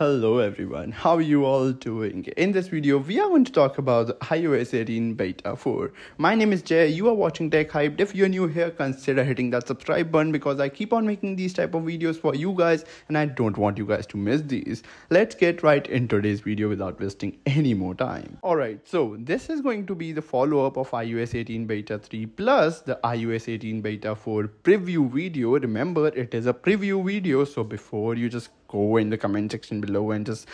Hello everyone, how are you all doing? In this video, we are going to talk about iOS 18 Beta 4. My name is Jai, you are watching Tech Hyped. If you're new here, consider hitting that subscribe button because I keep on making these type of videos for you guys and I don't want you guys to miss these. Let's get right into today's video without wasting any more time. Alright, so this is going to be the follow-up of iOS 18 Beta 3 plus the iOS 18 Beta 4 preview video. Remember, it is a preview video, so before you just go in the comment section below and just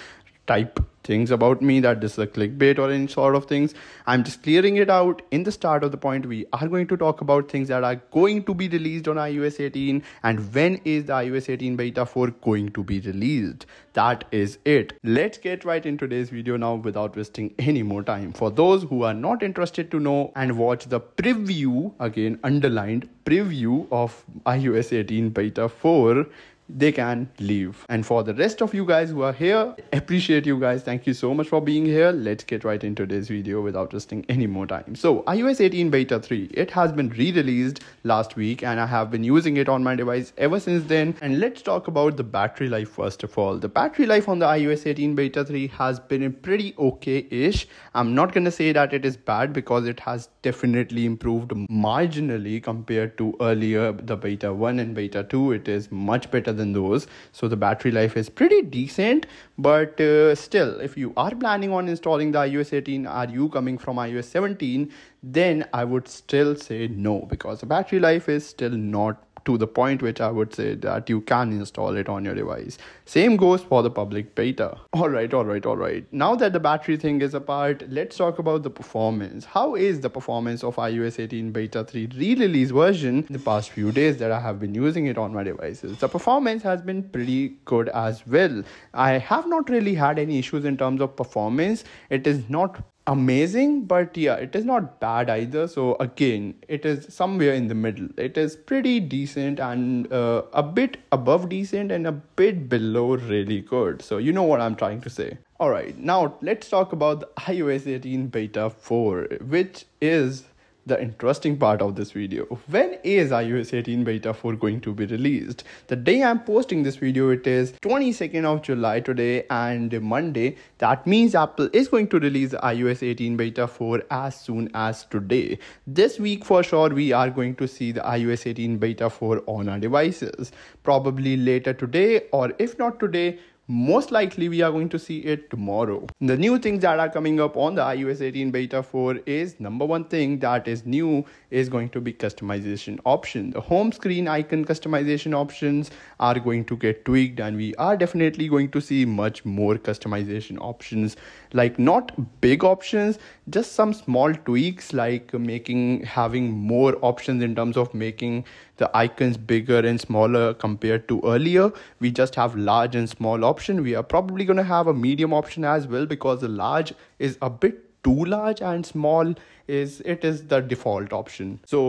type things about me that this is a clickbait or any sort of things. I'm just clearing it out in the start of the point. We are going to talk about things that are going to be released on iOS 18 and when is the iOS 18 beta 4 going to be released. That is it. Let's get right into today's video now without wasting any more time. For those who are not interested to know and watch the preview, again underlined preview of iOS 18 beta 4, they can leave. And for the rest of you guys who are here, appreciate you guys. Thank you so much for being here. Let's get right into this video without wasting any more time. So iOS 18 beta 3, it has been re-released last week and I have been using it on my device ever since then. And let's talk about the battery life first of all. The battery life on the iOS 18 beta 3 has been pretty okay-ish. I'm not gonna say that it is bad because it has definitely improved marginally compared to earlier the beta 1 and beta 2. It is much better than those. So the battery life is pretty decent but uh, still if you are planning on installing the ios 18 are you coming from ios 17 then i would still say no because the battery life is still not to the point which I would say that you can install it on your device. Same goes for the public beta. All right, all right, all right. Now that the battery thing is apart, let's talk about the performance. How is the performance of iOS 18 beta 3 re-release version the past few days that I have been using it on my devices? The performance has been pretty good as well. I have not really had any issues in terms of performance. It is not amazing but yeah it is not bad either. So again it is somewhere in the middle. It is pretty decent and uh, a bit above decent and a bit below really good. So you know what i'm trying to say. All right now let's talk about the ios 18 beta 4 which is the interesting part of this video. When is iOS 18 beta 4 going to be released? The day I'm posting this video, it is 22nd of July today and Monday. That means Apple is going to release iOS 18 beta 4 as soon as today. This week for sure, we are going to see the iOS 18 beta 4 on our devices. Probably later today or if not today, most likely we are going to see it tomorrow. The new things that are coming up on the ios 18 beta 4 is number one thing that is new is going to be customization option the home screen icon customization options are going to get tweaked and we are definitely going to see much more customization options. Like not big options just some small tweaks like making having more options in terms of making the icons bigger and smaller compared to earlier. We just have large and small option we are probably going to have a medium option as well because the large is a bit too large and small is it is the default option so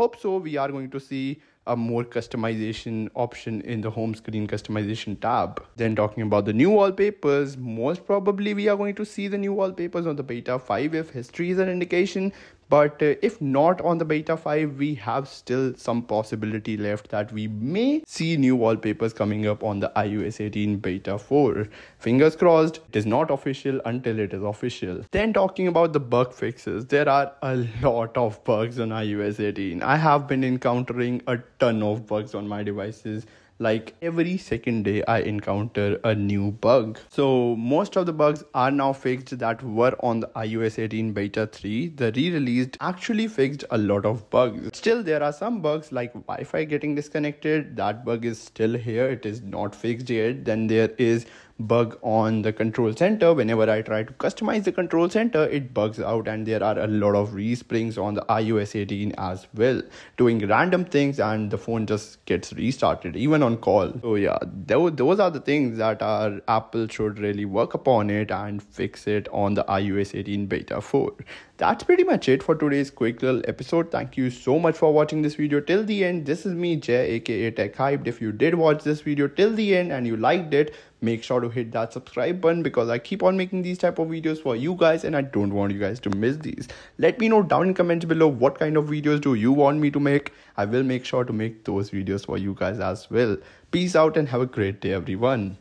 hope so we are going to see a more customization option in the home screen customization tab. Then talking about the new wallpapers, most probably we are going to see the new wallpapers on the beta 5 if history is an indication but uh, if not on the beta 5 we have still some possibility left that we may see new wallpapers coming up on the ios 18 beta 4 fingers crossed it is not official until it is official. Then talking about the bug fixes there are a lot of bugs on ios 18 i have been encountering a ton of bugs on my devices like every second day I encounter a new bug. So most of the bugs are now fixed that were on the iOS 18 beta 3. The re-released actually fixed a lot of bugs. Still there are some bugs like Wi-Fi getting disconnected. That bug is still here. It is not fixed yet. Then there is bug on the control center. Whenever i try to customize the control center it bugs out and there are a lot of resprings on the ios 18 as well doing random things and the phone just gets restarted even on call. So yeah those are the things that are apple should really work upon it and fix it on the ios 18 beta 4 that's pretty much it for today's quick little episode. Thank you so much for watching this video till the end. This is me Jai aka tech hyped. If you did watch this video till the end and you liked it make sure to hit that subscribe button because i keep on making these type of videos for you guys and i don't want you guys to miss these. Let me know down in comments below what kind of videos do you want me to make. I will make sure to make those videos for you guys as well. Peace out and have a great day everyone